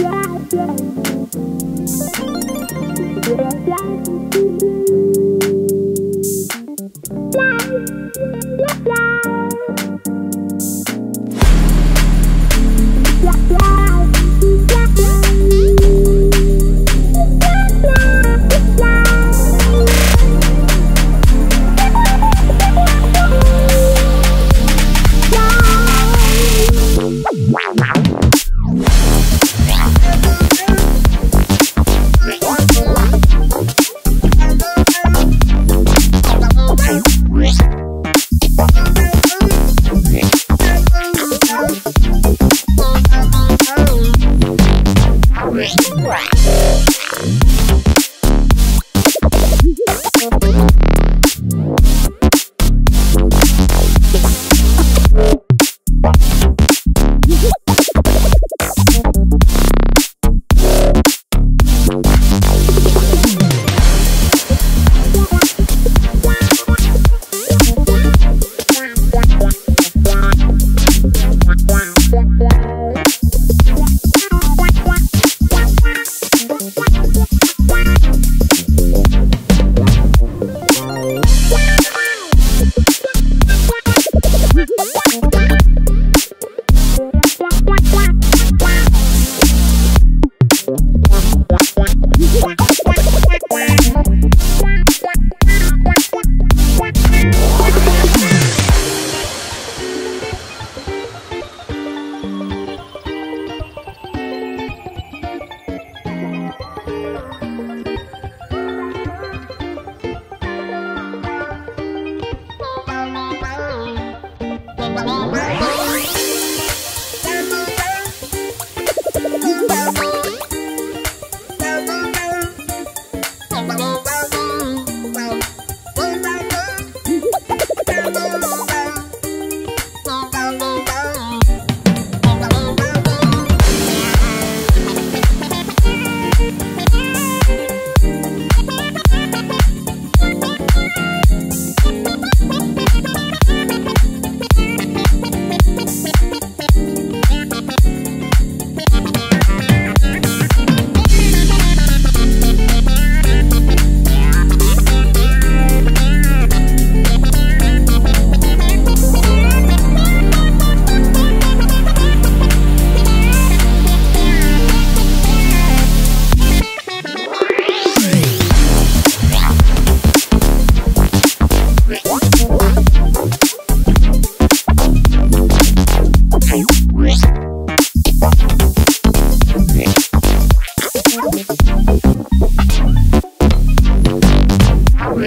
Yeah, yeah. Yeah.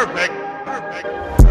Perfect. Perfect.